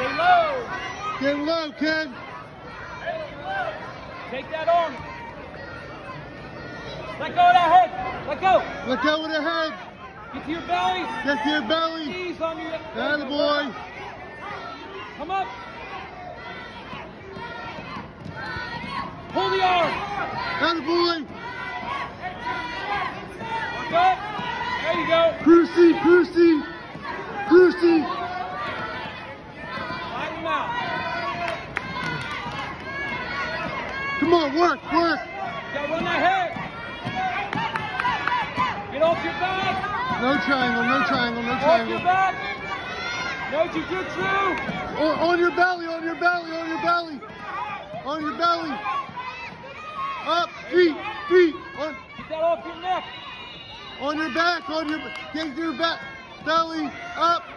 Stay low. Get low, kid. Take that arm. Let go of that head. Let go. Let go of the head. Get to your belly. Get to your belly. Knees on your. That boy. Come up. Pull the arm. That boy. There you go. Crucy, Crucy. Come on, work, work. Gotta run that head. Get off your back. No triangle, no triangle, no Off your triangle. back. No jujitsu. On, on your belly, on your belly, on your belly. On your belly. Up, feet, feet. On, Get that off your neck. on your back, on your, get your back. Belly, up, up. Belly, up.